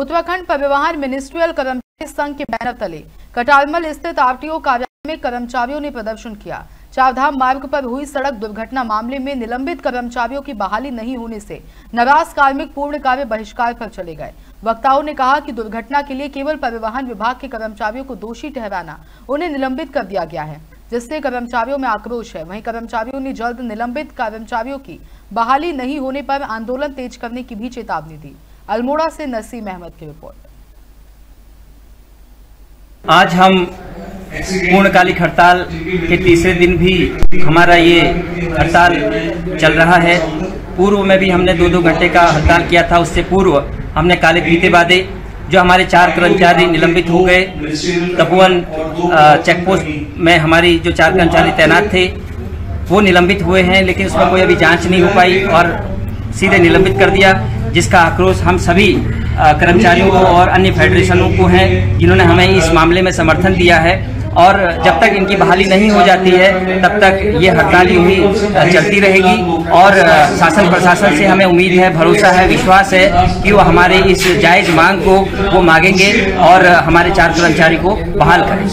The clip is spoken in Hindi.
उत्तराखंड परिवहन मिनिस्ट्रियल कर्मचारी संघ के बैनर तले कटारमल स्थित आरटीओ कार्यालय में कर्मचारियों ने प्रदर्शन किया। चारधाम मार्ग पर हुई सड़क दुर्घटना मामले में निलंबित कर्मचारियों की बहाली नहीं होने से नाराज़ कार्मिक पूर्ण कार्य बहिष्कार पर चले गए। वक्ताओं ने कहा कि दुर्घटना के लिए केवल परिवहन विभाग के कर्मचारियों को दोषी ठहराना उन्हें निलंबित कर दिया गया है, जिससे कर्मचारियों में आक्रोश है। वहीं कर्मचारियों ने जल्द निलंबित कर्मचारियों की बहाली नहीं होने पर आंदोलन तेज करने की भी चेतावनी दी। अल्मोड़ा से नसीम अहमद की रिपोर्ट। आज हम पूर्णकालिक हड़ताल के तीसरे दिन भी हमारा ये हड़ताल चल रहा है। पूर्व में भी हमने दो दो घंटे का हड़ताल किया था। उससे पूर्व हमने काले फीते बांधे जो हमारे चार कर्मचारी निलंबित हो गए। तपोवन चेकपोस्ट में हमारी जो चार कर्मचारी तैनात थे, वो निलंबित हुए हैं, लेकिन उसमें कोई अभी जाँच नहीं हो पाई और सीधे निलंबित कर दिया। जिसका आक्रोश हम सभी कर्मचारियों को और अन्य फेडरेशनों को हैं, जिन्होंने हमें इस मामले में समर्थन दिया है। और जब तक इनकी बहाली नहीं हो जाती है, तब तक ये हड़ताल यूँ ही चलती रहेगी। और शासन प्रशासन से हमें उम्मीद है, भरोसा है, विश्वास है कि वो हमारे इस जायज़ मांग को वो मांगेंगे और हमारे चार कर्मचारी को बहाल करें